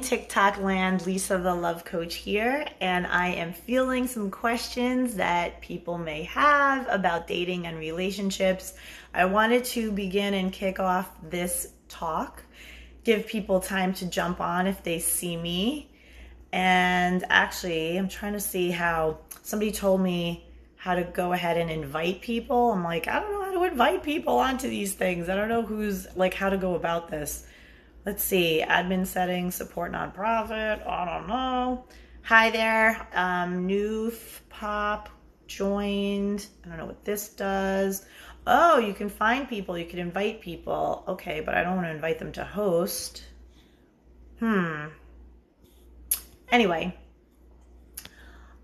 TikTok land, Lisa the Love Coach here, and I am fielding some questions that people may have about dating and relationships. I wanted to begin and kick off this talk, give people time to jump on if they see me. And actually, I'm trying to see how somebody told me how to go ahead and invite people. I'm like, I don't know how to invite people onto these things. I don't know who's like how to go about this. Let's see, admin settings, support nonprofit. I don't know. Hi there, um, new pop joined. I don't know what this does. Oh, you can find people, you can invite people. Okay, but I don't want to invite them to host. Hmm. Anyway,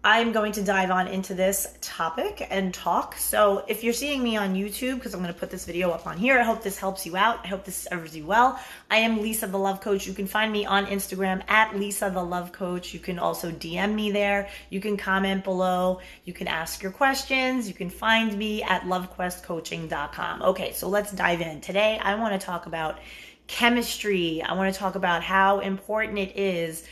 I'm going to dive on into this topic and talk. So if you're seeing me on YouTube, because I'm going to put this video up on here, I hope this helps you out. I hope this serves you well. I am Lisa the Love Coach. You can find me on Instagram at Lisa the Love Coach. You can also DM me there. You can comment below. You can ask your questions. You can find me at lovequestcoaching.com. Okay, so let's dive in. Today, I want to talk about chemistry. I want to talk about how important it is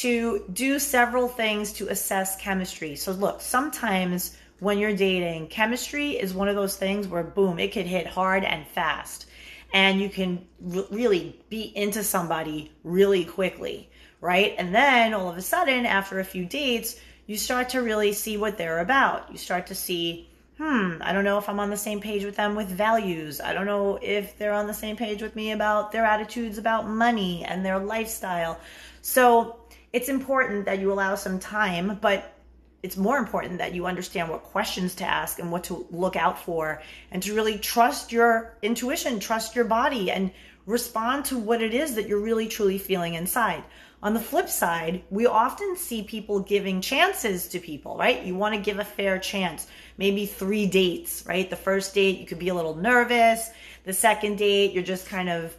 to do several things to assess chemistry. So, look, sometimes when you're dating, chemistry is one of those things where, boom, it could hit hard and fast. And you can r- really be into somebody really quickly, right? And then all of a sudden, after a few dates, you start to really see what they're about. You start to see, hmm, I don't know if I'm on the same page with them with values. I don't know if they're on the same page with me about their attitudes about money and their lifestyle. So, it's important that you allow some time, but it's more important that you understand what questions to ask and what to look out for and to really trust your intuition, trust your body, and respond to what it is that you're really truly feeling inside. On the flip side, we often see people giving chances to people, right? You want to give a fair chance. Maybe three dates, right? The first date, you could be a little nervous. The second date, you're just kind of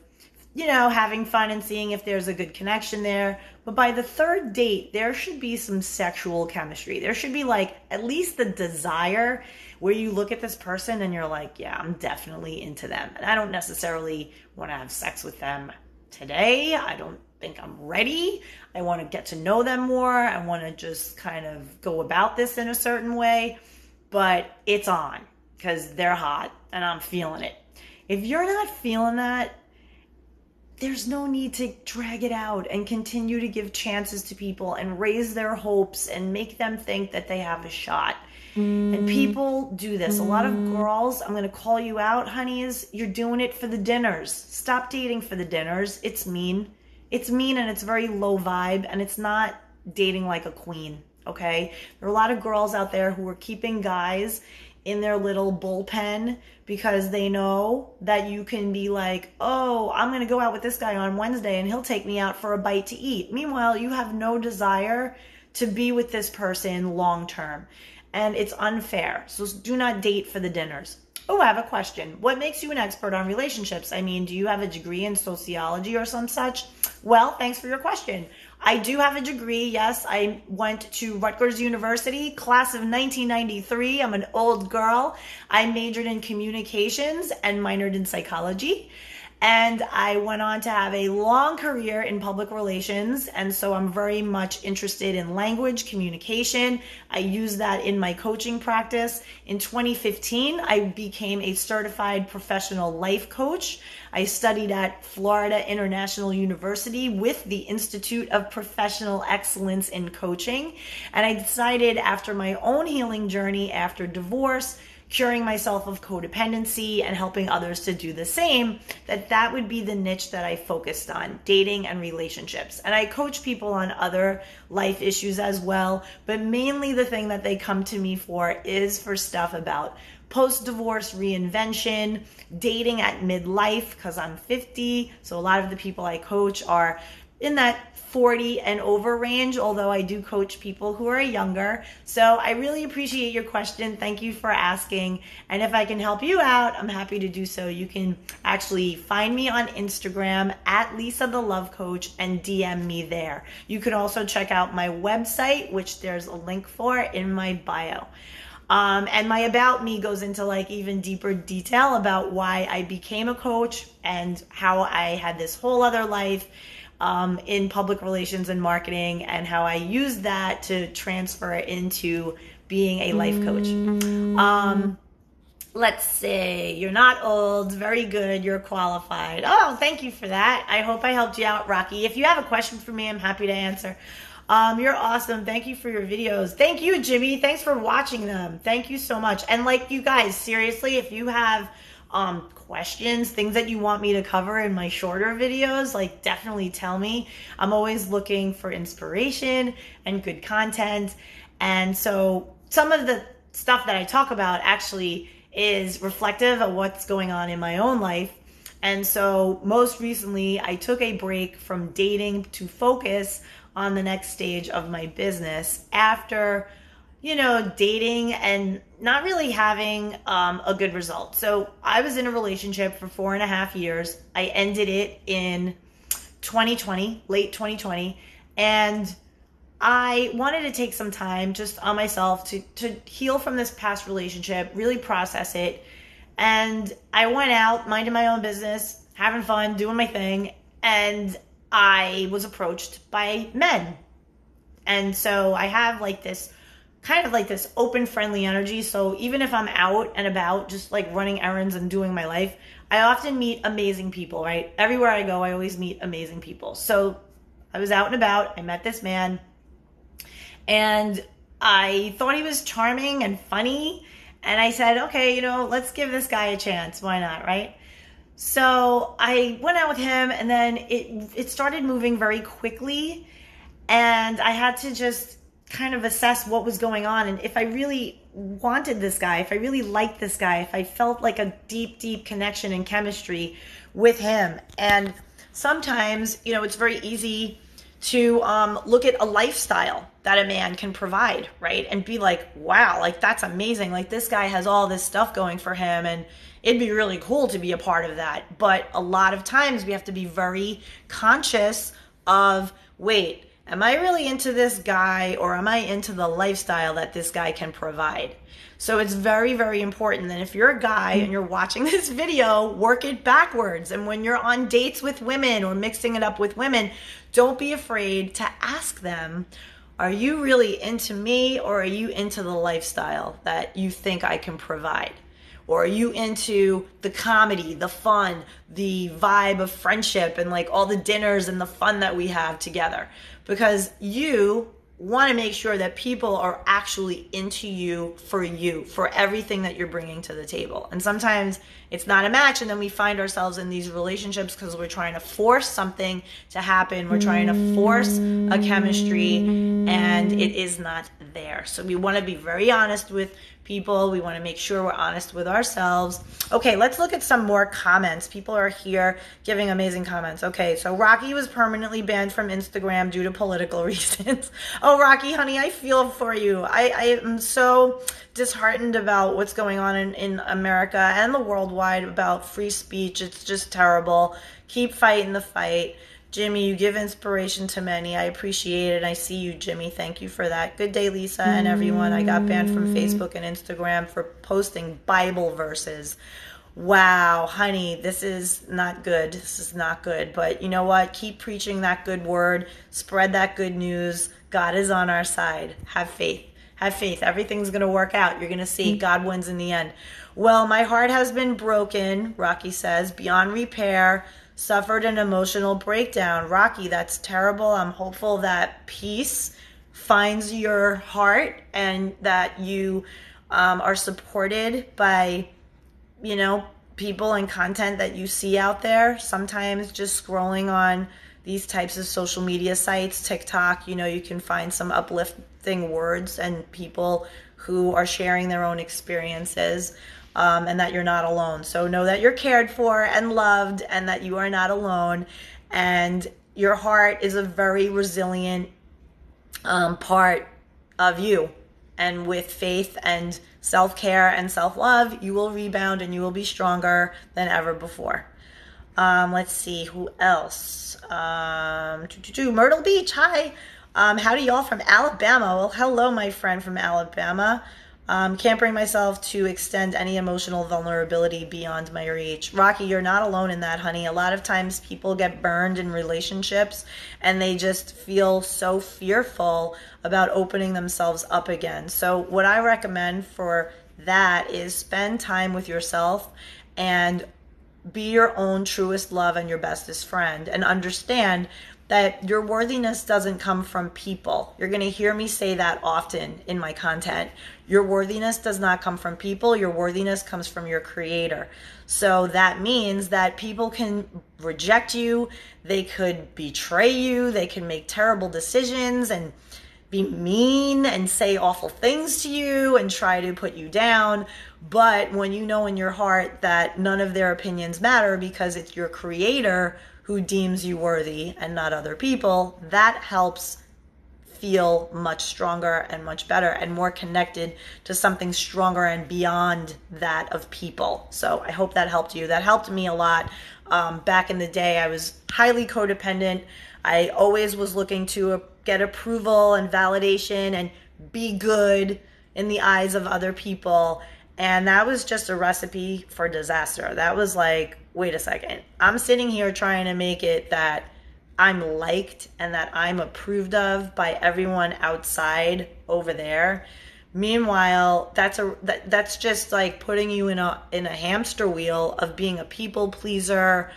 you know, having fun and seeing if there's a good connection there. But by the third date, there should be some sexual chemistry. There should be like at least the desire where you look at this person and you're like, yeah, I'm definitely into them. And I don't necessarily want to have sex with them today. I don't think I'm ready. I want to get to know them more. I want to just kind of go about this in a certain way. But it's on because they're hot and I'm feeling it. If you're not feeling that, there's no need to drag it out and continue to give chances to people and raise their hopes and make them think that they have a shot. Mm. And people do this. Mm. A lot of mm. girls, I'm going to call you out, honeys, you're doing it for the dinners. Stop dating for the dinners. It's mean. It's mean and it's very low vibe and it's not dating like a queen, okay? There are a lot of girls out there who are keeping guys in their little bullpen because they know that you can be like, oh, I'm going to go out with this guy on Wednesday and he'll take me out for a bite to eat. Meanwhile, you have no desire to be with this person long term. And it's unfair. So do not date for the dinners. Oh, I have a question. What makes you an expert on relationships? I mean, do you have a degree in sociology or some such? Well, thanks for your question. I do have a degree. Yes, I went to Rutgers University, class of 1993. I'm an old girl. I majored in communications and minored in psychology. And I went on to have a long career in public relations. And so I'm very much interested in language communication. I use that in my coaching practice. In 2015, I became a certified professional life coach. I studied at Florida International University with the Institute of Professional Excellence in Coaching. And I decided after my own healing journey after divorce, curing myself of codependency and helping others to do the same, that that would be the niche that I focused on, dating and relationships. And I coach people on other life issues as well, but mainly the thing that they come to me for is for stuff about post divorce reinvention, dating at midlife, because I'm 50. So a lot of the people I coach are in that 40 and over range, although I do coach people who are younger. So I really appreciate your question. Thank you for asking. And if I can help you out, I'm happy to do so. You can actually find me on Instagram at Lisa the Love Coach and DM me there. You can also check out my website, which there's a link for in my bio. Um, and my about me goes into like even deeper detail about why I became a coach and how I had this whole other life um, in public relations and marketing and how I use that to transfer into being a life coach. Um, let's see, you're not old, very good, you're qualified. Oh, thank you for that. I hope I helped you out, Rocky. If you have a question for me, I'm happy to answer. Um, you're awesome. Thank you for your videos. Thank you, Jimmy. Thanks for watching them. Thank you so much. And like you guys, seriously, if you have um, questions, things that you want me to cover in my shorter videos, like definitely tell me. I'm always looking for inspiration and good content. And so some of the stuff that I talk about actually is reflective of what's going on in my own life. And so most recently, I took a break from dating to focus on the next stage of my business after you know, dating and not really having um, a good result. So I was in a relationship for four and a half years. I ended it in 2020, late 2020, and I wanted to take some time just on myself to to heal from this past relationship, really process it. And I went out, minding my own business, having fun, doing my thing, and I was approached by men. And so I have like this kind of like this open, friendly energy. So even if I'm out and about, just like running errands and doing my life, I often meet amazing people, right? Everywhere I go, I always meet amazing people. So I was out and about, I met this man, and I thought he was charming and funny. And I said, okay, you know, let's give this guy a chance. Why not, right? So I went out with him, and then it it started moving very quickly, and I had to just kind of assess what was going on and if I really wanted this guy, if I really liked this guy, if I felt like a deep, deep connection and chemistry with him. And sometimes, you know, it's very easy to um, look at a lifestyle that a man can provide, right? And be like, wow, like that's amazing. Like this guy has all this stuff going for him and it'd be really cool to be a part of that. But a lot of times we have to be very conscious of, wait, Am I really into this guy or am I into the lifestyle that this guy can provide? So it's very, very important that if you're a guy and you're watching this video, work it backwards. And when you're on dates with women or mixing it up with women, don't be afraid to ask them, are you really into me or are you into the lifestyle that you think I can provide? Or are you into the comedy, the fun, the vibe of friendship, and like all the dinners and the fun that we have together? Because you want to make sure that people are actually into you for you, for everything that you're bringing to the table. And sometimes it's not a match, and then we find ourselves in these relationships because we're trying to force something to happen. We're trying to force a chemistry, and it is not there. So we want to be very honest with people. We want to make sure we're honest with ourselves. Okay, let's look at some more comments. People are here giving amazing comments. Okay, so Rocky was permanently banned from Instagram due to political reasons. oh, Rocky, honey, I feel for you. I, I am so disheartened about what's going on in, in America and the worldwide about free speech. It's just terrible. Keep fighting the fight. Jimmy, you give inspiration to many. I appreciate it. I see you, Jimmy. Thank you for that. Good day, Lisa, and everyone. I got banned from Facebook and Instagram for posting Bible verses. Wow, honey, this is not good. This is not good. But you know what? Keep preaching that good word, spread that good news. God is on our side. Have faith. Have faith. Everything's going to work out. You're going to see God wins in the end. Well, my heart has been broken, Rocky says, beyond repair suffered an emotional breakdown. Rocky, that's terrible. I'm hopeful that peace finds your heart and that you um, are supported by, you know, people and content that you see out there. Sometimes just scrolling on these types of social media sites, TikTok, you know, you can find some uplifting words and people who are sharing their own experiences um, and that you're not alone. So know that you're cared for and loved and that you are not alone. And your heart is a very resilient um, part of you. And with faith and self care and self love, you will rebound and you will be stronger than ever before. Um, let's see who else. Um, Myrtle Beach, hi. Um, howdy, y'all from Alabama. Well, hello, my friend from Alabama. Um, can't bring myself to extend any emotional vulnerability beyond my reach. Rocky, you're not alone in that, honey. A lot of times people get burned in relationships and they just feel so fearful about opening themselves up again. So, what I recommend for that is spend time with yourself and be your own truest love and your bestest friend and understand that your worthiness doesn't come from people. You're going to hear me say that often in my content. Your worthiness does not come from people, your worthiness comes from your creator. So that means that people can reject you, they could betray you, they can make terrible decisions and be mean and say awful things to you and try to put you down. But when you know in your heart that none of their opinions matter because it's your creator who deems you worthy and not other people, that helps feel much stronger and much better and more connected to something stronger and beyond that of people. So I hope that helped you. That helped me a lot. Um, back in the day, I was highly codependent. I always was looking to get approval and validation and be good in the eyes of other people. And that was just a recipe for disaster. That was like, wait a second. I'm sitting here trying to make it that I'm liked and that I'm approved of by everyone outside over there. Meanwhile, that's a that, that's just like putting you in a in a hamster wheel of being a people pleaser,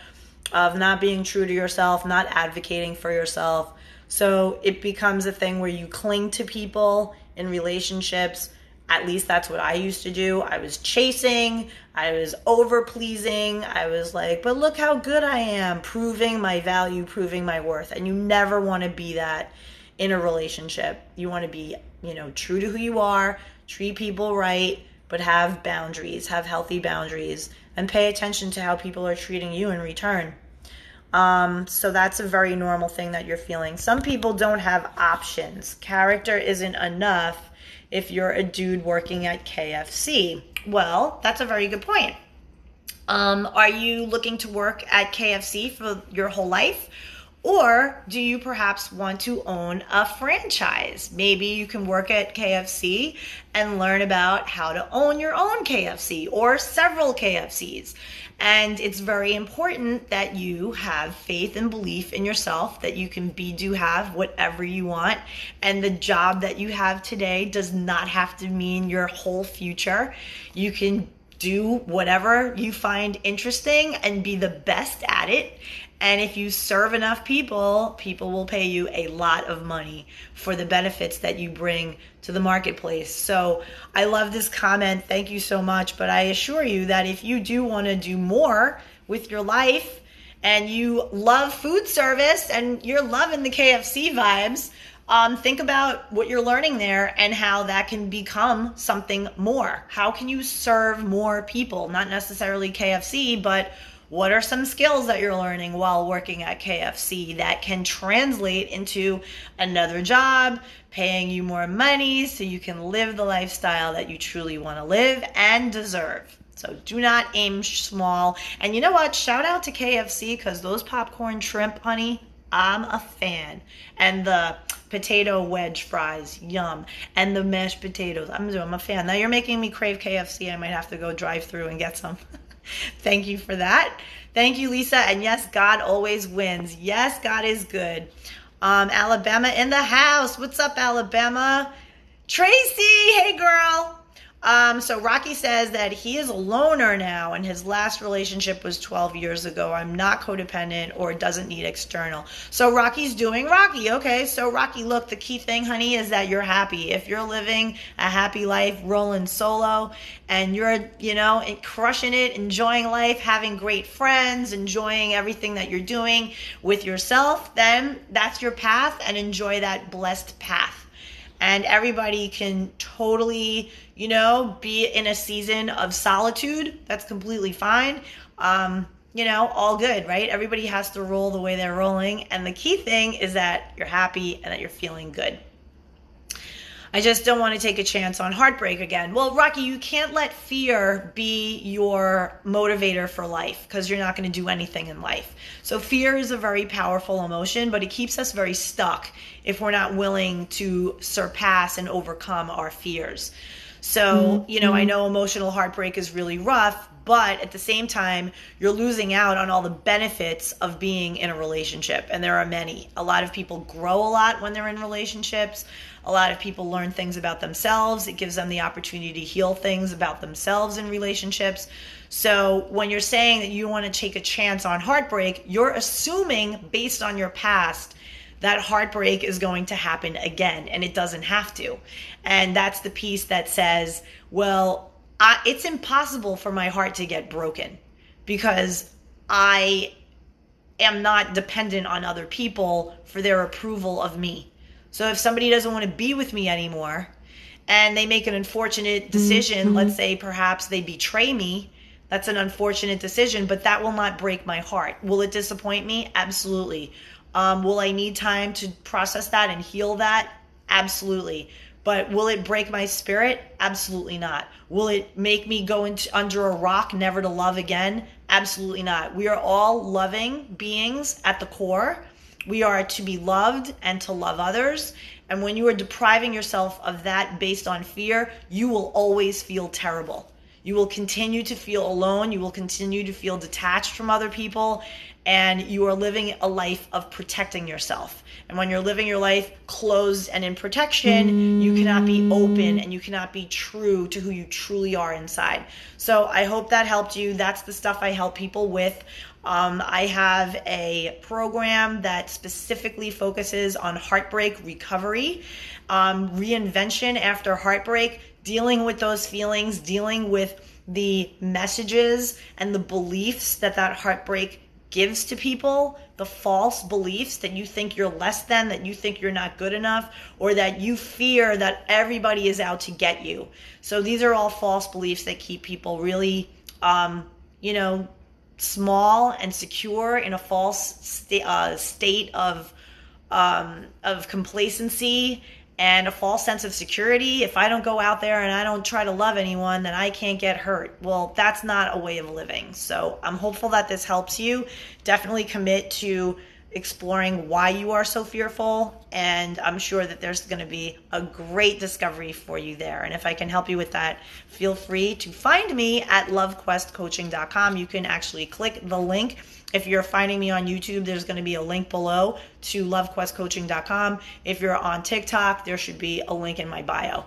of not being true to yourself, not advocating for yourself. So it becomes a thing where you cling to people in relationships at least that's what I used to do. I was chasing, I was over pleasing. I was like, but look how good I am, proving my value, proving my worth. And you never want to be that in a relationship. You want to be, you know, true to who you are, treat people right, but have boundaries, have healthy boundaries, and pay attention to how people are treating you in return. Um, so that's a very normal thing that you're feeling. Some people don't have options. Character isn't enough if you're a dude working at KFC? Well, that's a very good point. Um, are you looking to work at KFC for your whole life? Or do you perhaps want to own a franchise? Maybe you can work at KFC and learn about how to own your own KFC or several KFCs. And it's very important that you have faith and belief in yourself that you can be, do, have whatever you want. And the job that you have today does not have to mean your whole future. You can do whatever you find interesting and be the best at it and if you serve enough people, people will pay you a lot of money for the benefits that you bring to the marketplace. So I love this comment. Thank you so much. But I assure you that if you do want to do more with your life and you love food service and you're loving the KFC vibes, um, think about what you're learning there and how that can become something more. How can you serve more people? Not necessarily KFC, but what are some skills that you're learning while working at KFC that can translate into another job, paying you more money so you can live the lifestyle that you truly want to live and deserve? So do not aim small. And you know what? Shout out to KFC because those popcorn shrimp, honey, I'm a fan. And the potato wedge fries, yum. And the mashed potatoes, I'm, I'm a fan. Now you're making me crave KFC. I might have to go drive through and get some. Thank you for that. Thank you, Lisa. And yes, God always wins. Yes, God is good. Um, Alabama in the house. What's up, Alabama? Tracy, hey girl. Um, so Rocky says that he is a loner now, and his last relationship was 12 years ago. I'm not codependent or doesn't need external. So Rocky's doing Rocky. Okay, so Rocky, look, the key thing, honey, is that you're happy. If you're living a happy life, rolling solo, and you're, you know, crushing it, enjoying life, having great friends, enjoying everything that you're doing with yourself, then that's your path, and enjoy that blessed path and everybody can totally, you know, be in a season of solitude. That's completely fine. Um, you know, all good, right? Everybody has to roll the way they're rolling. And the key thing is that you're happy and that you're feeling good. I just don't want to take a chance on heartbreak again. Well, Rocky, you can't let fear be your motivator for life because you're not going to do anything in life. So, fear is a very powerful emotion, but it keeps us very stuck if we're not willing to surpass and overcome our fears. So, you know, I mm-hmm. know emotional heartbreak is really rough, but at the same time, you're losing out on all the benefits of being in a relationship. And there are many. A lot of people grow a lot when they're in relationships. A lot of people learn things about themselves. It gives them the opportunity to heal things about themselves in relationships. So when you're saying that you want to take a chance on heartbreak, you're assuming based on your past that heartbreak is going to happen again and it doesn't have to. And that's the piece that says, well, I, it's impossible for my heart to get broken because I am not dependent on other people for their approval of me. So if somebody doesn't want to be with me anymore and they make an unfortunate decision, mm-hmm. let's say perhaps they betray me, that's an unfortunate decision, but that will not break my heart. Will it disappoint me? Absolutely. Um, will I need time to process that and heal that? Absolutely. But will it break my spirit? Absolutely not. Will it make me go into under a rock never to love again? Absolutely not. We are all loving beings at the core. We are to be loved and to love others. And when you are depriving yourself of that based on fear, you will always feel terrible. You will continue to feel alone. You will continue to feel detached from other people and you are living a life of protecting yourself. And when you're living your life closed and in protection, you cannot be open and you cannot be true to who you truly are inside. So I hope that helped you. That's the stuff I help people with. Um, I have a program that specifically focuses on heartbreak recovery, um, reinvention after heartbreak, dealing with those feelings, dealing with the messages and the beliefs that that heartbreak gives to people the false beliefs that you think you're less than, that you think you're not good enough, or that you fear that everybody is out to get you. So these are all false beliefs that keep people really, um, you know, small and secure in a false sta- uh, state of um, of complacency and a false sense of security. If I don't go out there and I don't try to love anyone, then I can't get hurt. Well, that's not a way of living. So I'm hopeful that this helps you. Definitely commit to exploring why you are so fearful. And I'm sure that there's going to be a great discovery for you there. And if I can help you with that, feel free to find me at lovequestcoaching.com. You can actually click the link if you're finding me on YouTube, there's going to be a link below to lovequestcoaching.com. If you're on TikTok, there should be a link in my bio.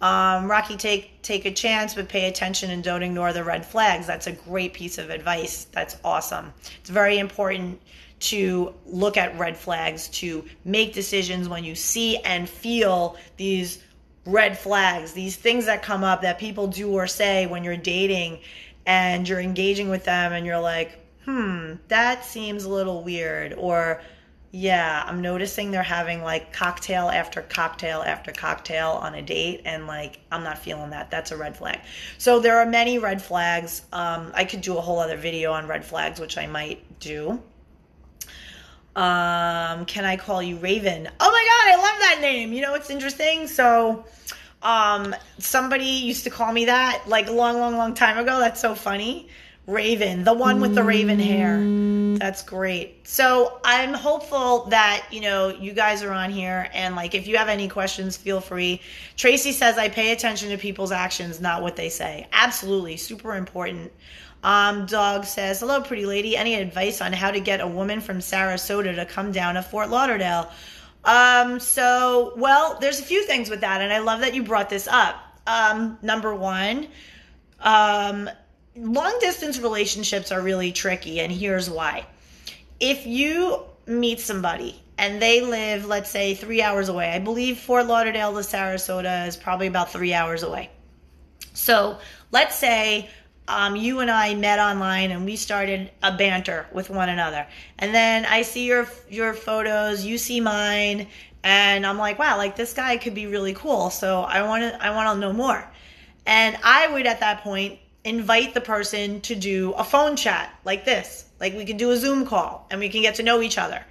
Um, Rocky, take take a chance, but pay attention and don't ignore the red flags. That's a great piece of advice. That's awesome. It's very important to look at red flags, to make decisions when you see and feel these red flags, these things that come up that people do or say when you're dating and you're engaging with them and you're like, hmm, that seems a little weird. Or, yeah, I'm noticing they're having like cocktail after cocktail after cocktail on a date, and like, I'm not feeling that. That's a red flag. So, there are many red flags. Um, I could do a whole other video on red flags, which I might do. Um, can I call you Raven? Oh my God, I love that name. You know, it's interesting. So, um, somebody used to call me that like a long, long, long time ago. That's so funny. Raven, the one with the raven hair. That's great. So I'm hopeful that, you know, you guys are on here and like if you have any questions, feel free. Tracy says I pay attention to people's actions, not what they say. Absolutely, super important. Um, Dog says, Hello, pretty lady. Any advice on how to get a woman from Sarasota to come down to Fort Lauderdale? Um, so, well, there's a few things with that, and I love that you brought this up. Um, number one, um, long distance relationships are really tricky, and here's why. If you meet somebody and they live, let's say, three hours away, I believe Fort Lauderdale to Sarasota is probably about three hours away. So let's say um, you and I met online and we started a banter with one another. And then I see your your photos, you see mine, and I'm like, wow, like this guy could be really cool. So I want to I want to know more. And I would at that point invite the person to do a phone chat like this. Like we can do a Zoom call and we can get to know each other.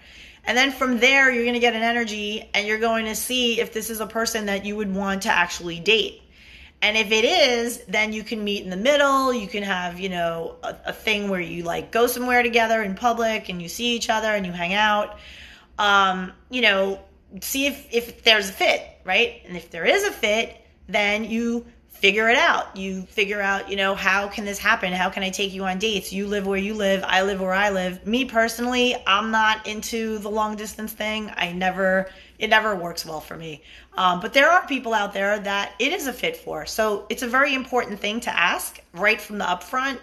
And then from there, you're going to get an energy and you're going to see if this is a person that you would want to actually date. And if it is, then you can meet in the middle. You can have, you know, a, a thing where you like go somewhere together in public and you see each other and you hang out. Um, you know, see if, if there's a fit, right? And if there is a fit, then you figure it out. You figure out, you know, how can this happen? How can I take you on dates? You live where you live, I live where I live. Me personally, I'm not into the long distance thing. I never, it never works well for me. Um, but there are people out there that it is a fit for. So it's a very important thing to ask right from the upfront.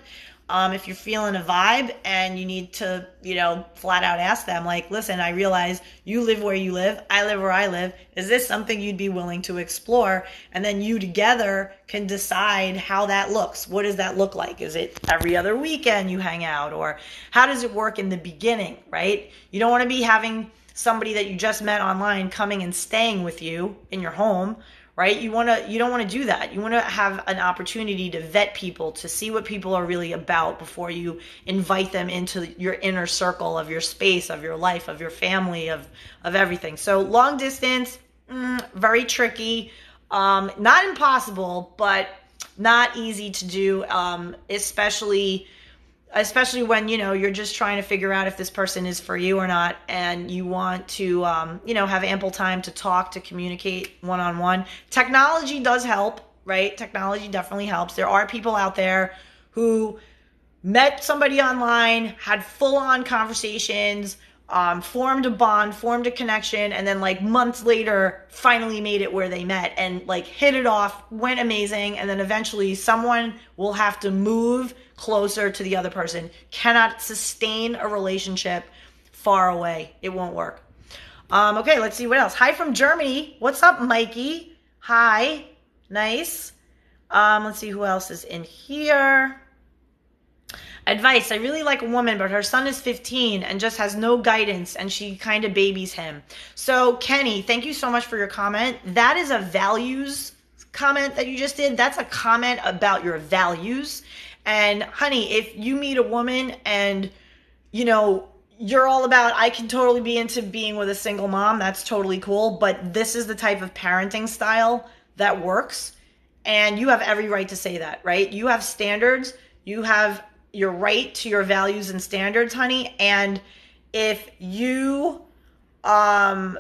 Um, if you're feeling a vibe and you need to, you know, flat out ask them, like, listen, I realize you live where you live, I live where I live. Is this something you'd be willing to explore? And then you together can decide how that looks. What does that look like? Is it every other weekend you hang out? Or how does it work in the beginning, right? You don't want to be having somebody that you just met online coming and staying with you in your home right? You want to you don't want to do that. You want to have an opportunity to vet people to see what people are really about before you invite them into your inner circle of your space of your life of your family of of everything. So long distance mm, very tricky. Um, not impossible but not easy to do um, especially especially when you know you're just trying to figure out if this person is for you or not and you want to um, you know have ample time to talk to communicate one-on-one. Technology does help right? Technology definitely helps. There are people out there who met somebody online had full-on conversations um, formed a bond, formed a connection, and then like months later, finally made it where they met and like hit it off, went amazing, and then eventually someone will have to move closer to the other person. Cannot sustain a relationship far away. It won't work. Um, okay, let's see what else. Hi from Germany. What's up, Mikey? Hi. Nice. Um, let's see who else is in here. Advice I really like a woman, but her son is 15 and just has no guidance and she kind of babies him. So, Kenny, thank you so much for your comment. That is a values comment that you just did. That's a comment about your values. And, honey, if you meet a woman and, you know, you're all about I can totally be into being with a single mom. That's totally cool, but this is the type of parenting style that works and you have every right to say that, right? You have standards, you have your right to your values and standards, honey. And if you um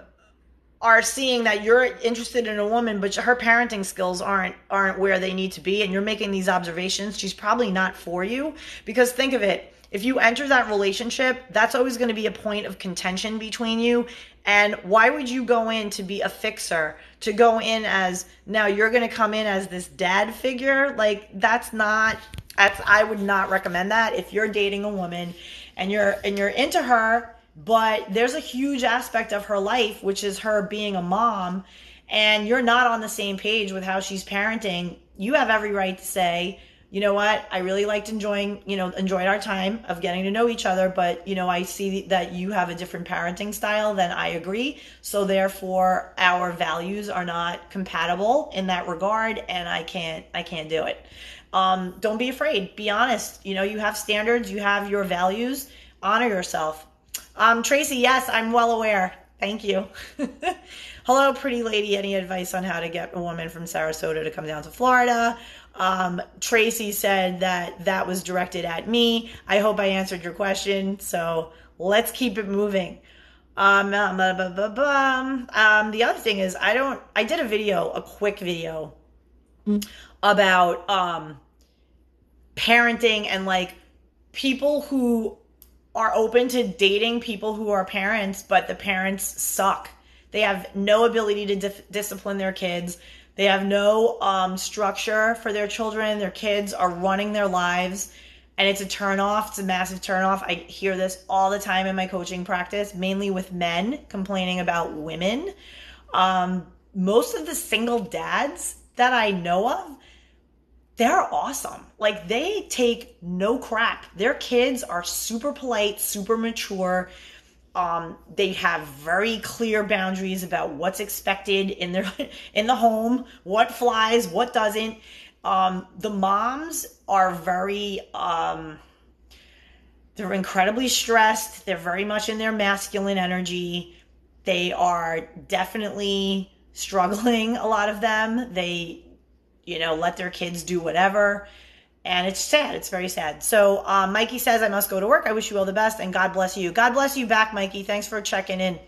are seeing that you're interested in a woman but her parenting skills aren't aren't where they need to be and you're making these observations she's probably not for you. Because think of it if you enter that relationship that's always going to be a point of contention between you. And why would you go in to be a fixer to go in as now you're going to come in as this dad figure? Like that's not that's I would not recommend that if you're dating a woman and you're and you're into her, but there's a huge aspect of her life which is her being a mom and you're not on the same page with how she's parenting. You have every right to say, you know what i really liked enjoying you know enjoyed our time of getting to know each other but you know i see that you have a different parenting style than i agree so therefore our values are not compatible in that regard and i can't i can't do it um, don't be afraid. Be honest. You know, you have standards, you have your values. Honor yourself. Um, Tracy, yes, I'm well aware. Thank you. Hello, pretty lady. Any advice on how to get a woman from Sarasota to come down to Florida? Um, Tracy said that that was directed at me. I hope I answered your question. So let's keep it moving. Um, um, um, the other thing is, I don't, I did a video, a quick video about um parenting and like people who are open to dating people who are parents but the parents suck. They have no ability to dif- discipline their kids. They have no um, structure for their children. Their kids are running their lives and it's a turn off it's a massive turn off i hear this all the time in my coaching practice mainly with men complaining about women. Um, most of the single dads that i know of they're awesome. Like they take no crap. Their kids are super polite, super mature. Um, they have very clear boundaries about what's expected in their in the home, what flies, what doesn't. Um, the moms are very um, they're incredibly stressed. They're very much in their masculine energy. They are definitely struggling. A lot of them. They you know, let their kids do whatever. And it's sad. It's very sad. So um, Mikey says, I must go to work. I wish you all the best and God bless you. God bless you back, Mikey. Thanks for checking in.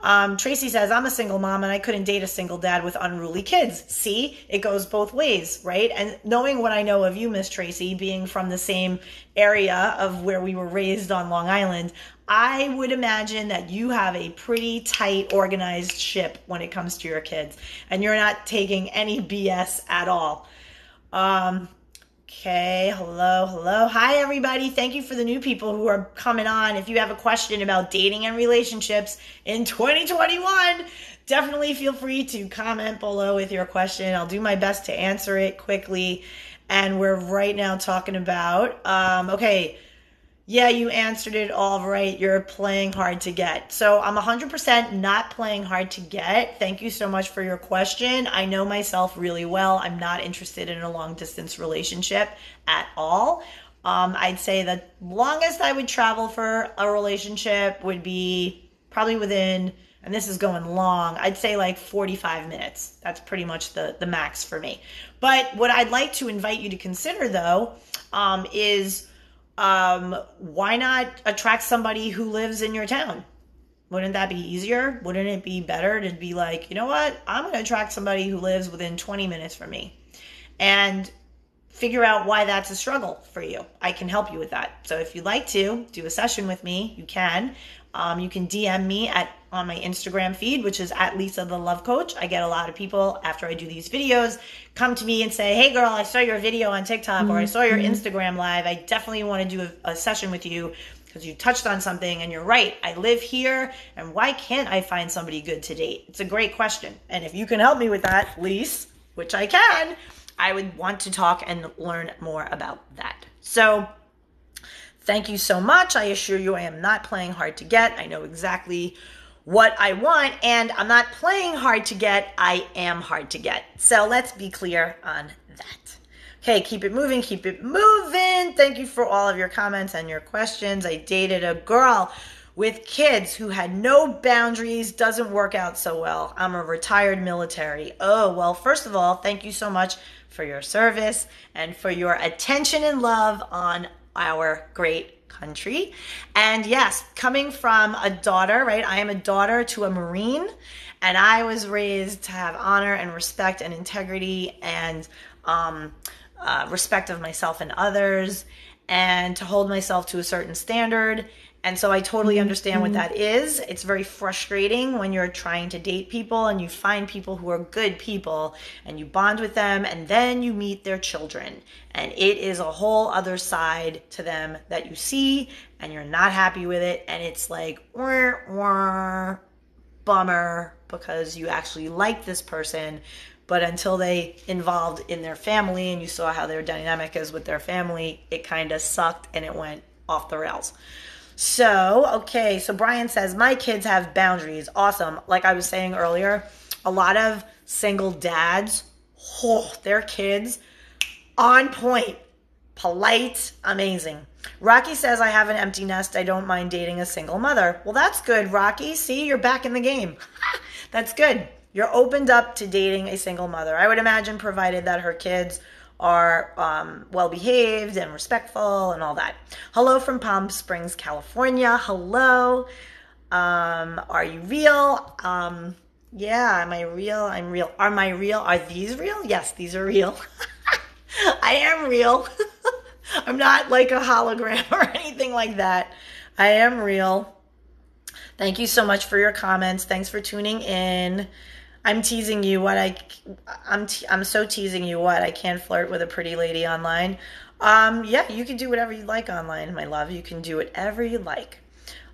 Um, Tracy says, I'm a single mom and I couldn't date a single dad with unruly kids. See, it goes both ways, right? And knowing what I know of you, Miss Tracy, being from the same area of where we were raised on Long Island, I would imagine that you have a pretty tight, organized ship when it comes to your kids, and you're not taking any BS at all. Um, Okay, hello, hello. Hi, everybody. Thank you for the new people who are coming on. If you have a question about dating and relationships in 2021, definitely feel free to comment below with your question. I'll do my best to answer it quickly. And we're right now talking about, um, okay, yeah, you answered it all right. You're playing hard to get. So I'm 100% not playing hard to get. Thank you so much for your question. I know myself really well. I'm not interested in a long distance relationship at all. Um, I'd say the longest I would travel for a relationship would be probably within, and this is going long, I'd say like 45 minutes. That's pretty much the, the max for me. But what I'd like to invite you to consider though um, is um, why not attract somebody who lives in your town? Wouldn't that be easier? Wouldn't it be better to be like, you know what? I'm going to attract somebody who lives within 20 minutes from me and figure out why that's a struggle for you. I can help you with that. So if you'd like to do a session with me, you can. Um, you can DM me at on my Instagram feed, which is at Lisa the Love Coach. I get a lot of people after I do these videos come to me and say, "Hey, girl, I saw your video on TikTok mm-hmm. or I saw your mm-hmm. Instagram live. I definitely want to do a, a session with you." Because you touched on something and you're right. I live here, and why can't I find somebody good to date? It's a great question. And if you can help me with that, Lise, which I can, I would want to talk and learn more about that. So, Thank you so much. I assure you, I am not playing hard to get. I know exactly what I want, and I'm not playing hard to get. I am hard to get. So let's be clear on that. Okay, keep it moving, keep it moving. Thank you for all of your comments and your questions. I dated a girl with kids who had no boundaries, doesn't work out so well. I'm a retired military. Oh, well, first of all, thank you so much for your service and for your attention and love on our great country. And yes, coming from a daughter, right? I am a daughter to a Marine, and I was raised to have honor and respect and integrity and um, uh, respect of myself and others, and to hold myself to a certain standard and so I totally mm-hmm. understand what mm-hmm. that is. It's very frustrating when you're trying to date people and you find people who are good people and you bond with them and then you meet their children. And it is a whole other side to them that you see and you're not happy with it. And it's like, wah, wah, bummer because you actually like this person. But until they involved in their family and you saw how their dynamic is with their family, it kind of sucked and it went off the rails. So, okay, so Brian says, My kids have boundaries. Awesome. Like I was saying earlier, a lot of single dads, oh, their kids on point, polite, amazing. Rocky says, I have an empty nest. I don't mind dating a single mother. Well, that's good, Rocky. See, you're back in the game. that's good. You're opened up to dating a single mother. I would imagine, provided that her kids are um, well behaved and respectful and all that. Hello from Palm Springs, California. Hello. Um, are you real? Um, yeah, am I real? I'm real. Are my real? Are these real? Yes, these are real. I am real. I'm not like a hologram or anything like that. I am real. Thank you so much for your comments. Thanks for tuning in. I'm teasing you what I I'm te- I'm so teasing you what I can't flirt with a pretty lady online. Um, yeah, you can do whatever you like online, my love. You can do whatever you like.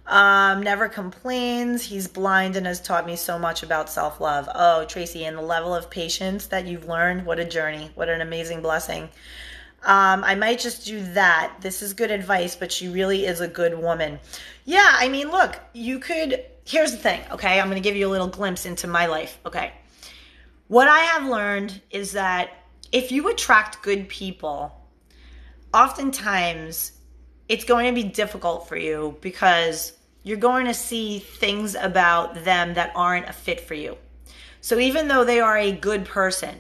Um, never complains. He's blind and has taught me so much about self love. Oh, Tracy, and the level of patience that you've learned. What a journey. What an amazing blessing. Um, I might just do that. This is good advice, but she really is a good woman. Yeah, I mean, look, you could here's the thing, okay? I'm going to give you a little glimpse into my life, okay? What I have learned is that if you attract good people, oftentimes it's going to be difficult for you because you're going to see things about them that aren't a fit for you. So even though they are a good person,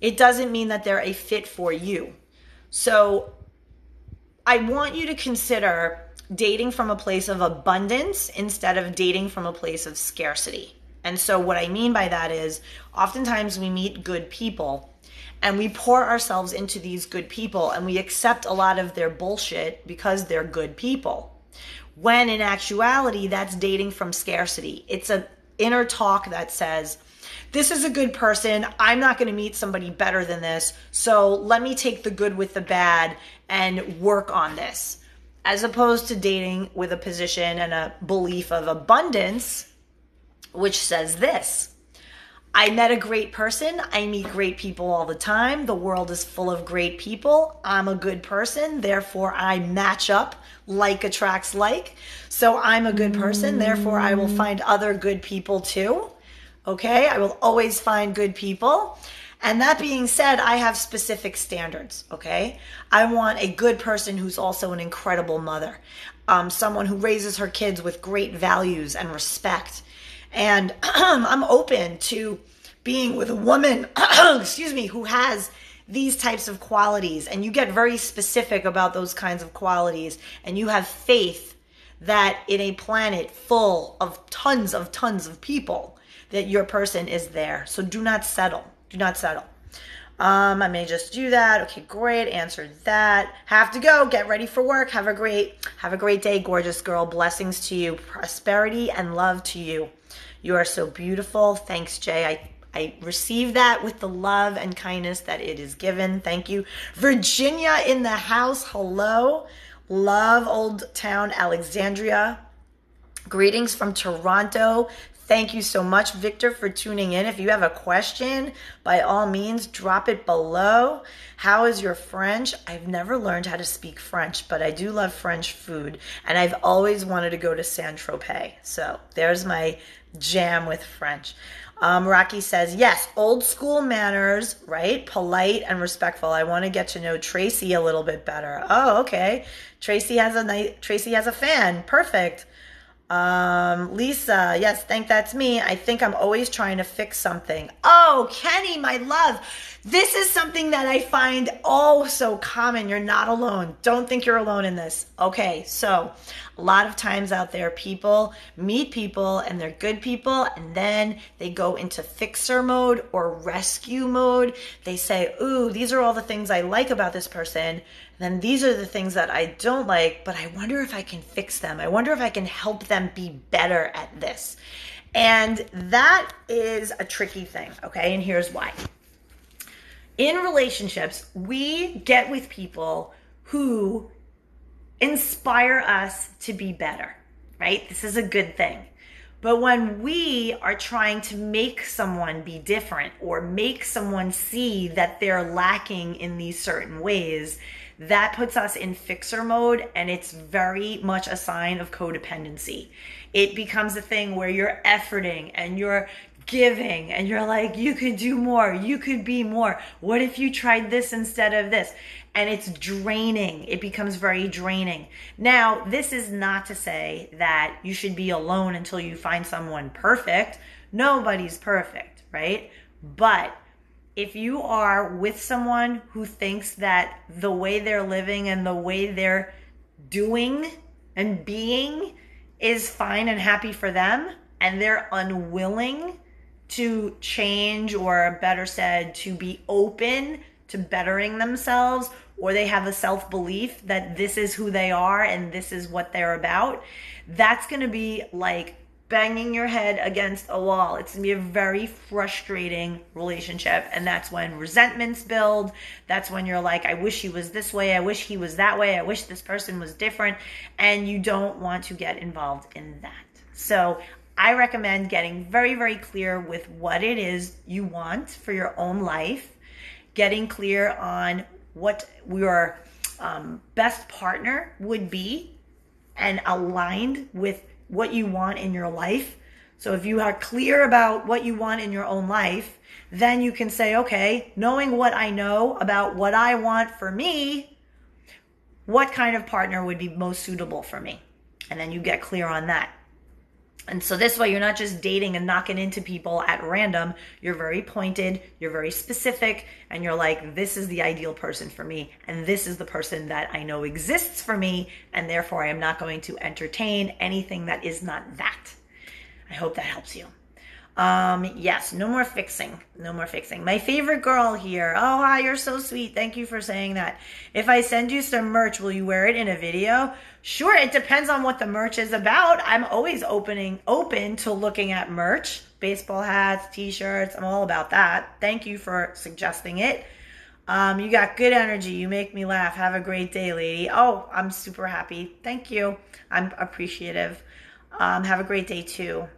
it doesn't mean that they're a fit for you. So I want you to consider dating from a place of abundance instead of dating from a place of scarcity. And so, what I mean by that is oftentimes we meet good people and we pour ourselves into these good people and we accept a lot of their bullshit because they're good people. When in actuality, that's dating from scarcity. It's an inner talk that says, this is a good person. I'm not going to meet somebody better than this. So let me take the good with the bad and work on this. As opposed to dating with a position and a belief of abundance, which says this I met a great person. I meet great people all the time. The world is full of great people. I'm a good person. Therefore, I match up. Like attracts like. So I'm a good person. Therefore, I will find other good people too. Okay. I will always find good people. And that being said, I have specific standards. Okay. I want a good person who's also an incredible mother, um, someone who raises her kids with great values and respect. And I'm open to being with a woman, excuse me, who has these types of qualities. And you get very specific about those kinds of qualities. And you have faith that in a planet full of tons of tons of people, that your person is there. So do not settle. Do not settle. Um, I may just do that. Okay, great. Answered that. Have to go. Get ready for work. Have a great, have a great day, gorgeous girl. Blessings to you, prosperity and love to you. You are so beautiful. Thanks, Jay. I I receive that with the love and kindness that it is given. Thank you. Virginia in the house. Hello. Love Old Town Alexandria. Greetings from Toronto. Thank you so much, Victor, for tuning in. If you have a question, by all means, drop it below. How is your French? I've never learned how to speak French, but I do love French food, and I've always wanted to go to Saint Tropez. So there's my jam with French. Um, Rocky says, yes, old school manners, right? Polite and respectful. I want to get to know Tracy a little bit better. Oh, okay. Tracy has a nice, Tracy has a fan. Perfect. Um, Lisa, yes, think that's me. I think I'm always trying to fix something. Oh, Kenny, my love. This is something that I find oh so common. You're not alone. Don't think you're alone in this. Okay, so a lot of times out there, people meet people and they're good people, and then they go into fixer mode or rescue mode. They say, Ooh, these are all the things I like about this person then these are the things that I don't like, but I wonder if I can fix them. I wonder if I can help them be better at this. And that is a tricky thing, okay? And here's why. In relationships, we get with people who inspire us to be better, right? This is a good thing. But when we are trying to make someone be different or make someone see that they're lacking in these certain ways, that puts us in fixer mode and it's very much a sign of codependency. It becomes a thing where you're efforting and you're giving and you're like, you could do more, you could be more. What if you tried this instead of this? And it's draining. It becomes very draining. Now, this is not to say that you should be alone until you find someone perfect. Nobody's perfect, right? But if you are with someone who thinks that the way they're living and the way they're doing and being is fine and happy for them, and they're unwilling to change, or better said, to be open to bettering themselves, or they have a self belief that this is who they are and this is what they're about, that's going to be like banging your head against a wall. It's gonna be a very frustrating relationship. And that's when resentments build. That's when you're like, I wish he was this way. I wish he was that way. I wish this person was different. And you don't want to get involved in that. So I recommend getting very, very clear with what it is you want for your own life, getting clear on what your um, best partner would be and aligned with what you want in your life. So if you are clear about what you want in your own life, then you can say, okay, knowing what I know about what I want for me, what kind of partner would be most suitable for me? And then you get clear on that. And so this way you're not just dating and knocking into people at random. You're very pointed, you're very specific, and you're like, this is the ideal person for me, and this is the person that I know exists for me, and therefore I am not going to entertain anything that is not that. I hope that helps you. Um, yes, no more fixing. No more fixing. My favorite girl here. Oh, hi, you're so sweet. Thank you for saying that. If I send you some merch, will you wear it in a video? Sure, it depends on what the merch is about. I'm always opening open to looking at merch, baseball hats, t-shirts. I'm all about that. Thank you for suggesting it. Um, you got good energy. You make me laugh. Have a great day, lady. Oh, I'm super happy. Thank you. I'm appreciative. Um, have a great day too.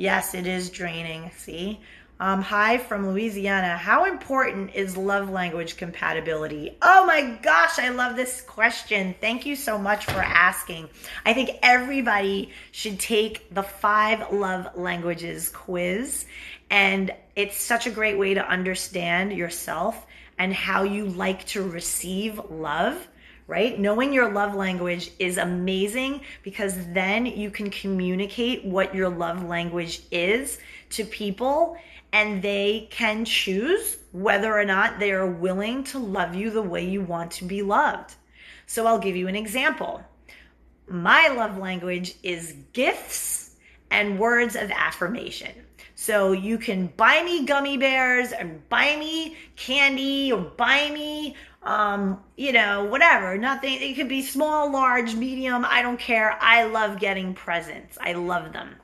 Yes, it is draining. See? Um, hi from Louisiana. How important is love language compatibility? Oh my gosh, I love this question. Thank you so much for asking. I think everybody should take the five love languages quiz, and it's such a great way to understand yourself and how you like to receive love right? Knowing your love language is amazing because then you can communicate what your love language is to people and they can choose whether or not they are willing to love you the way you want to be loved. So I'll give you an example. My love language is gifts and words of affirmation. So you can buy me gummy bears and buy me candy or buy me um, you know, whatever. Nothing. It could be small, large, medium. I don't care. I love getting presents. I love them.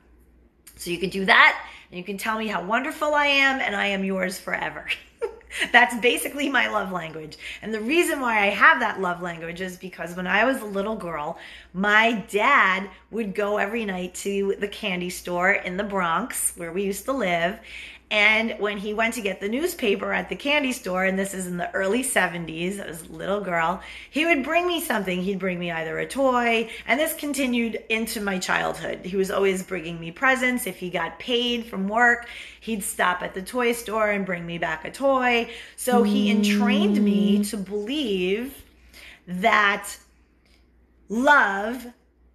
So you can do that and you can tell me how wonderful I am and I am yours forever. That's basically my love language. And the reason why I have that love language is because when I was a little girl, my dad would go every night to the candy store in the Bronx where we used to live and when he went to get the newspaper at the candy store, and this is in the early 70s, I was a little girl, he would bring me something. He'd bring me either a toy, and this continued into my childhood. He was always bringing me presents. If he got paid from work, he'd stop at the toy store and bring me back a toy. So he entrained me to believe that love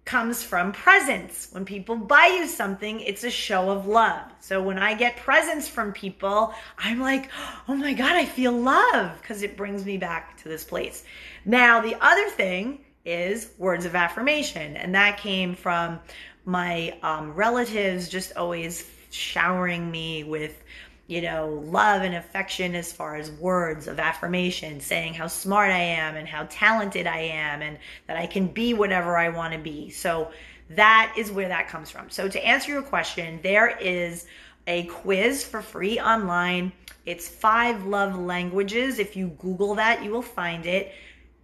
comes from presents. When people buy you something, it's a show of love. So when I get presents from people, I'm like, oh my God, I feel love because it brings me back to this place. Now, the other thing is words of affirmation, and that came from my um, relatives just always showering me with you know, love and affection as far as words of affirmation, saying how smart I am and how talented I am and that I can be whatever I want to be. So that is where that comes from. So to answer your question, there is a quiz for free online. It's five love languages. If you Google that, you will find it.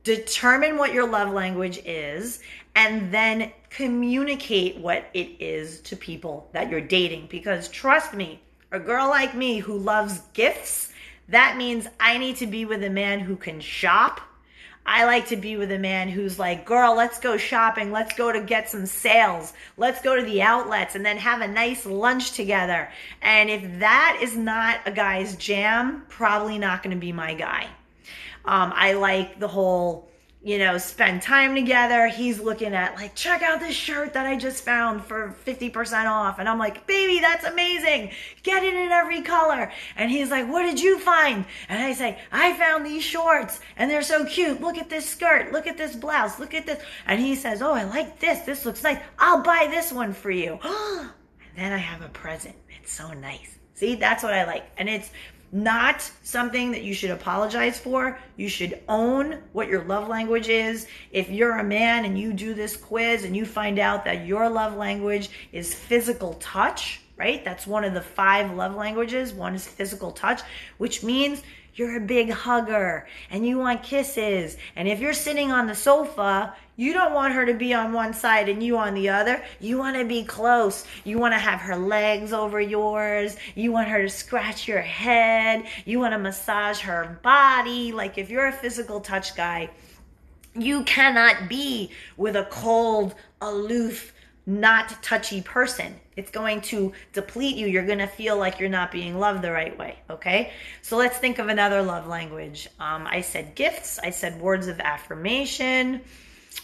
Determine what your love language is and then communicate what it is to people that you're dating. Because trust me, a girl like me who loves gifts, that means I need to be with a man who can shop. I like to be with a man who's like, girl, let's go shopping. Let's go to get some sales. Let's go to the outlets and then have a nice lunch together. And if that is not a guy's jam, probably not going to be my guy. Um, I like the whole you know, spend time together. He's looking at like, check out this shirt that I just found for 50% off. And I'm like, baby, that's amazing. Get it in every color. And he's like, what did you find? And I say, I found these shorts and they're so cute. Look at this skirt. Look at this blouse. Look at this. And he says, oh, I like this. This looks nice. I'll buy this one for you. and then I have a present. It's so nice. See, that's what I like. And it's, not something that you should apologize for. You should own what your love language is. If you're a man and you do this quiz and you find out that your love language is physical touch, right? That's one of the five love languages. One is physical touch, which means you're a big hugger and you want kisses. And if you're sitting on the sofa, you don't want her to be on one side and you on the other. You want to be close. You want to have her legs over yours. You want her to scratch your head. You want to massage her body. Like if you're a physical touch guy, you cannot be with a cold, aloof, not touchy person. It's going to deplete you. You're going to feel like you're not being loved the right way. Okay. So let's think of another love language. Um, I said gifts. I said words of affirmation.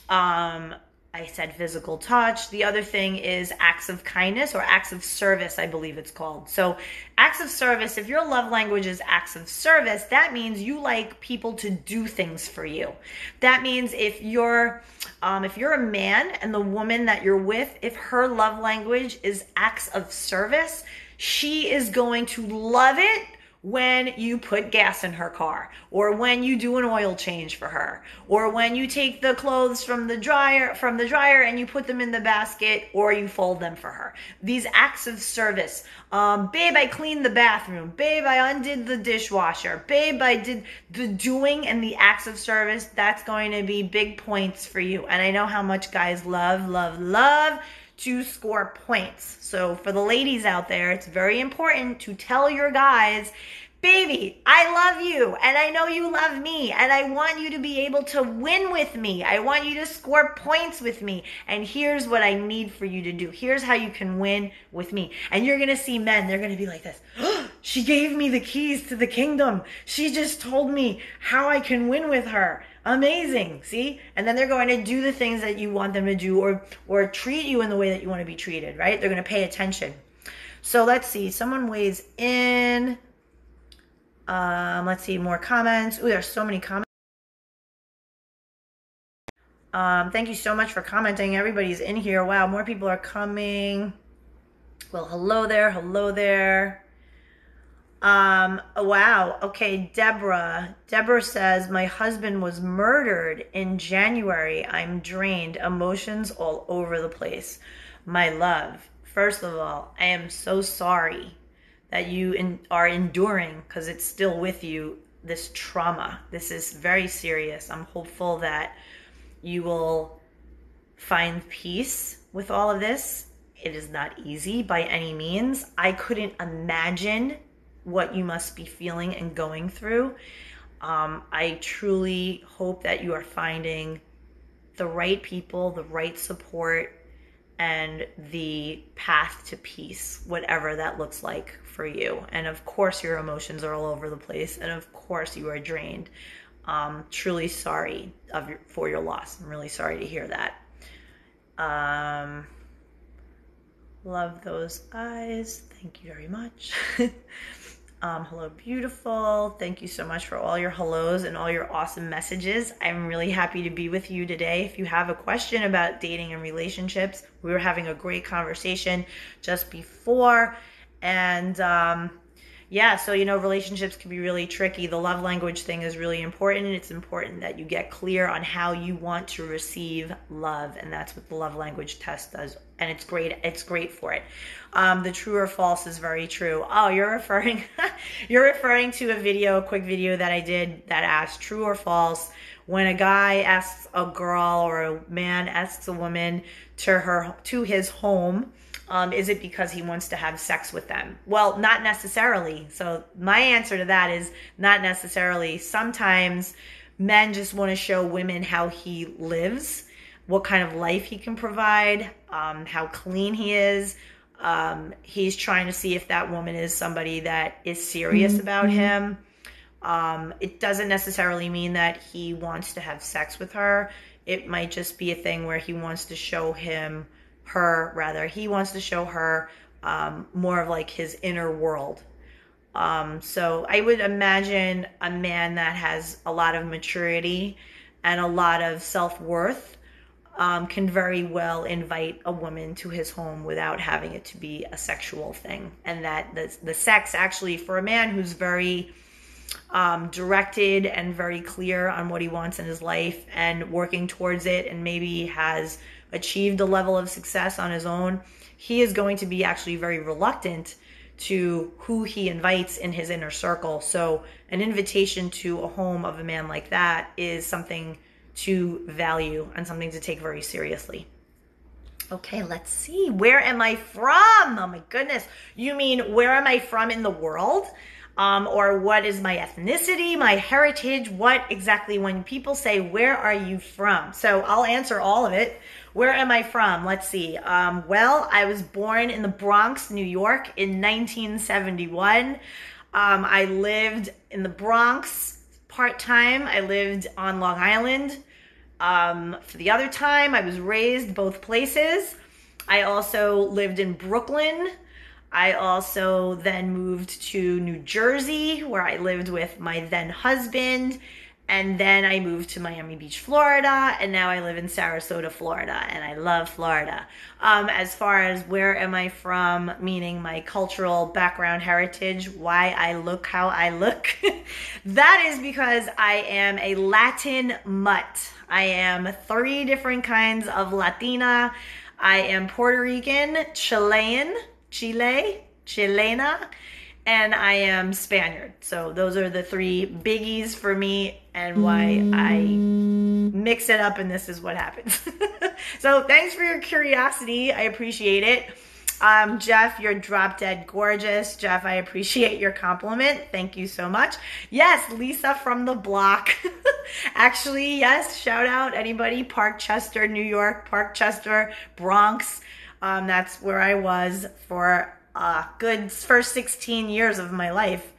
Um, I said physical touch. The other thing is acts of kindness or acts of service, I believe it's called. So, acts of service, if your love language is acts of service, that means you like people to do things for you. That means if you're um, if you're a man and the woman that you're with, if her love language is acts of service, she is going to love it when you put gas in her car or when you do an oil change for her or when you take the clothes from the dryer from the dryer and you put them in the basket or you fold them for her. These acts of service um, babe i cleaned the bathroom. Babe i undid the dishwasher. Babe i did the doing and the acts of service. That's going to be big points for you. And i know how much guys love love love to score points. So for the ladies out there, it's very important to tell your guys, baby, I love you and I know you love me and I want you to be able to win with me. I want you to score points with me. And here's what I need for you to do. Here's how you can win with me. And you're going to see men, they're going to be like this. She gave me the keys to the kingdom. She just told me how I can win with her amazing. See? And then they're going to do the things that you want them to do or or treat you in the way that you want to be treated right? They're going to pay attention. So let's see. Someone weighs in. Um let's see. More comments. Oh there's so many comments. Um thank you so much for commenting. Everybody's in here. Wow more people are coming. Well hello there. Hello there um, wow. Okay, Deborah. Deborah says, My husband was murdered in January. I'm drained, emotions all over the place. My love, first of all, I am so sorry that you in, are enduring because it's still with you this trauma. This is very serious. I'm hopeful that you will find peace with all of this. It is not easy by any means. I couldn't imagine what you must be feeling and going through. Um, I truly hope that you are finding the right people, the right support, and the path to peace, whatever that looks like for you. And of course, your emotions are all over the place, and of course, you are drained. Um, truly sorry of your, for your loss. I'm really sorry to hear that. Um, love those eyes. Thank you very much. Um, hello, beautiful. Thank you so much for all your hellos and all your awesome messages. I'm really happy to be with you today. If you have a question about dating and relationships, we were having a great conversation just before. And um, yeah, so you know, relationships can be really tricky. The love language thing is really important. It's important that you get clear on how you want to receive love, and that's what the love language test does. And it's great. It's great for it. Um, the true or false is very true. Oh, you're referring, you're referring to a video, a quick video that I did that asked true or false when a guy asks a girl or a man asks a woman to her to his home um, is it because he wants to have sex with them? Well, not necessarily. So, my answer to that is not necessarily. Sometimes men just want to show women how he lives, what kind of life he can provide, um, how clean he is. Um, he's trying to see if that woman is somebody that is serious mm-hmm. about him. Um, it doesn't necessarily mean that he wants to have sex with her. It might just be a thing where he wants to show him her rather. He wants to show her um, more of like his inner world. Um, so i would imagine a man that has a lot of maturity and a lot of self-worth um, can very well invite a woman to his home without having it to be a sexual thing. And that the, the sex actually for a man who's very um, directed and very clear on what he wants in his life and working towards it and maybe has achieved a level of success on his own, he is going to be actually very reluctant to who he invites in his inner circle. So, an invitation to a home of a man like that is something to value and something to take very seriously. Okay, let's see. Where am I from? Oh my goodness. You mean where am I from in the world? Um, or what is my ethnicity, my heritage? What exactly, when people say, Where are you from? So I'll answer all of it. Where am I from? Let's see. Um, well, I was born in the Bronx, New York in 1971. Um, I lived in the Bronx part time. I lived on Long Island Um, for the other time, I was raised both places. I also lived in Brooklyn. I also then moved to New Jersey, where I lived with my then husband. And then I moved to Miami Beach, Florida, and now I live in Sarasota, Florida, and I love Florida. Um, as far as where am I from, meaning my cultural background heritage, why I look how I look, that is because I am a Latin mutt. I am three different kinds of Latina. I am Puerto Rican, Chilean, Chile, Chilena, and I am Spaniard. So those are the three biggies for me and why I mix it up and this is what happens. so thanks for your curiosity. I appreciate it. Um, Jeff, you're drop dead gorgeous. Jeff, I appreciate your compliment. Thank you so much. Yes, Lisa from the block. Actually, yes, shout out anybody, Parkchester, New York, Parkchester, Bronx. Um, that's where I was for a good first 16 years of my life.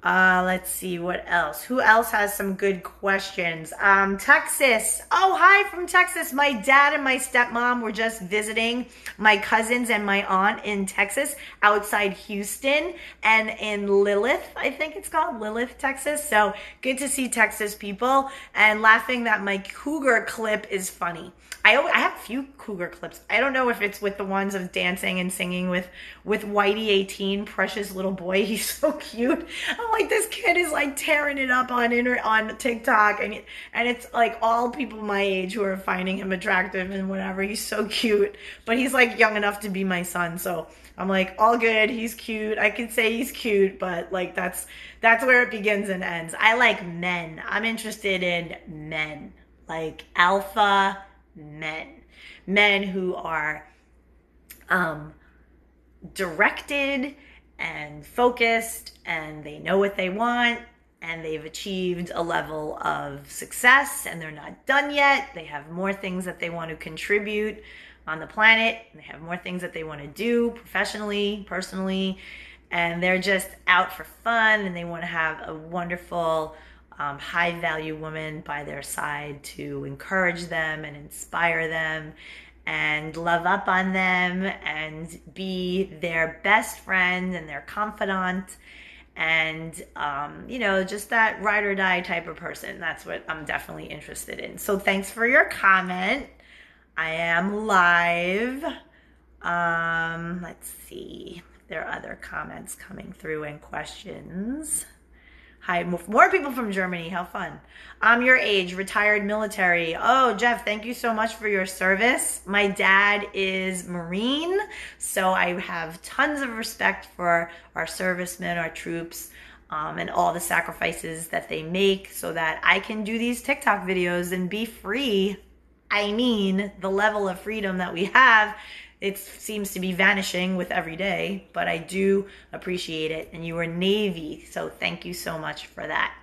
Uh, let's see what else. Who else has some good questions? Um, Texas. Oh, hi from Texas. My dad and my stepmom were just visiting my cousins and my aunt in Texas outside Houston and in Lilith, I think it's called Lilith, Texas. So good to see Texas people and laughing that my cougar clip is funny. I, I have a few cougar clips. I don't know if it's with the ones of dancing and singing with with Whitey 18, precious little boy. He's so cute. Like this kid is like tearing it up on inter- on TikTok and and it's like all people my age who are finding him attractive and whatever. He's so cute, but he's like young enough to be my son. So I'm like all good. He's cute. I can say he's cute, but like that's that's where it begins and ends. I like men. I'm interested in men. Like alpha men. Men who are um, directed and focused and they know what they want and they've achieved a level of success and they're not done yet. They have more things that they want to contribute on the planet. They have more things that they want to do professionally, personally, and they're just out for fun and they want to have a wonderful um, high value woman by their side to encourage them and inspire them and love up on them and be their best friend and their confidant and um, you know just that ride or die type of person. That's what i'm definitely interested in. So thanks for your comment. I am live. Um, let's see. There are other comments coming through and questions Hi, more people from Germany. How fun. I'm your age, retired military. Oh, Jeff, thank you so much for your service. My dad is Marine, so I have tons of respect for our servicemen, our troops, um, and all the sacrifices that they make so that I can do these TikTok videos and be free. I mean, the level of freedom that we have it seems to be vanishing with every day, but I do appreciate it. And you were Navy, so thank you so much for that.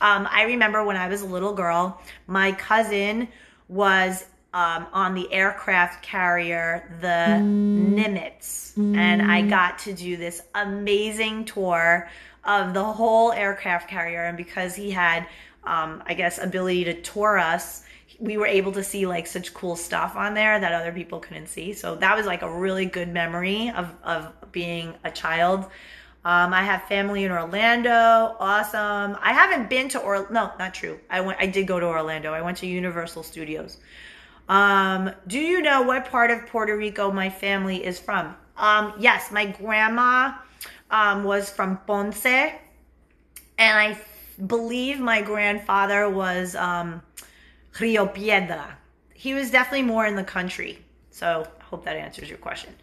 Um, I remember when I was a little girl, my cousin was um, on the aircraft carrier, the mm. Nimitz, mm. and I mm. got to do this amazing tour of the whole aircraft carrier. And because he had, um, I guess, ability to tour us, we were able to see like such cool stuff on there that other people couldn't see. So that was like a really good memory of, of being a child. Um, I have family in Orlando. Awesome. I haven't been to or no, not true. I went. I did go to Orlando. I went to Universal Studios. Um, do you know what part of Puerto Rico my family is from? Um, yes, my grandma um, was from Ponce, and I believe my grandfather was um, Rio Piedra. He was definitely more in the country. So I hope that answers your question.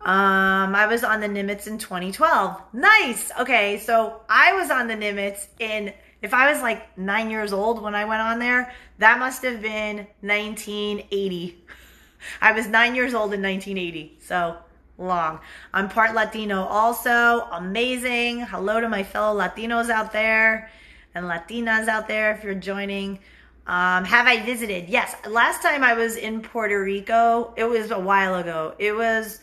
Um, I was on the Nimitz in 2012. Nice. Okay, so I was on the Nimitz in if I was like nine years old when I went on there, that must have been 1980. I was nine years old in 1980, so long. I'm part Latino also. Amazing. Hello to my fellow Latinos out there and Latinas out there if you're joining. Um, have I visited? Yes. Last time I was in Puerto Rico, it was a while ago. It was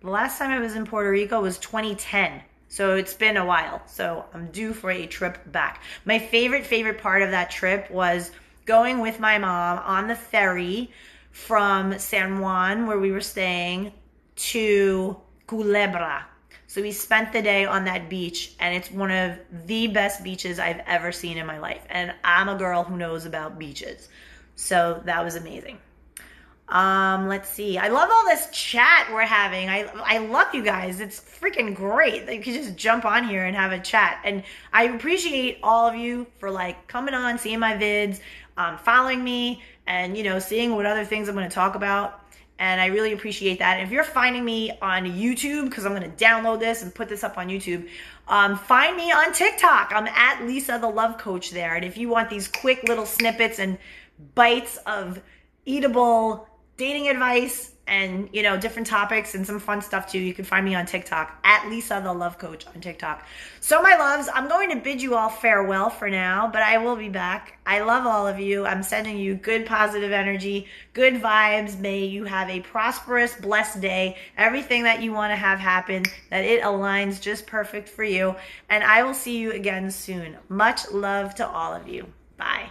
the last time I was in Puerto Rico was 2010. So it's been a while. So I'm due for a trip back. My favorite, favorite part of that trip was going with my mom on the ferry from San Juan, where we were staying, to Culebra. So we spent the day on that beach, and it's one of the best beaches I've ever seen in my life. And I'm a girl who knows about beaches. So that was amazing. Um, let's see. I love all this chat we're having. I I love you guys. It's freaking great. You can just jump on here and have a chat. And I appreciate all of you for like coming on, seeing my vids, um, following me, and you know, seeing what other things I'm going to talk about. And I really appreciate that. If you're finding me on YouTube, because I'm going to download this and put this up on YouTube, um, find me on TikTok. I'm at Lisa the Love Coach there. And if you want these quick little snippets and bites of eatable dating advice and you know different topics and some fun stuff too. You can find me on tiktok at lisa the love coach on tiktok. So my loves i'm going to bid you all farewell for now but i will be back. I love all of you. I'm sending you good positive energy good vibes. May you have a prosperous blessed day. Everything that you want to have happen that it aligns just perfect for you. And i will see you again soon. Much love to all of you. Bye